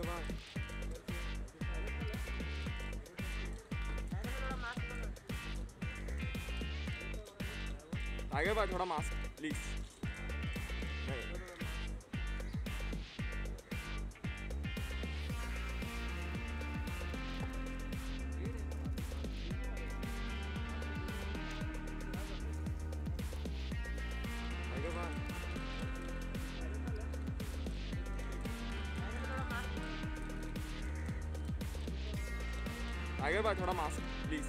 भगवान आगे बढ़ थोड़ा मास्क प्लीज़ आगे बार थोड़ा मास्क प्लीज़